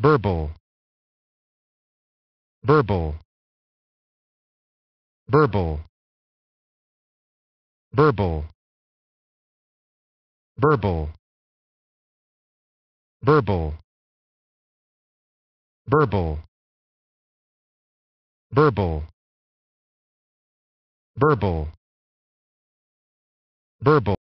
Verbal. Verbal. Verbal. Verbal. Verbal. Verbal. Verbal. Verbal. Verbal. Verbal.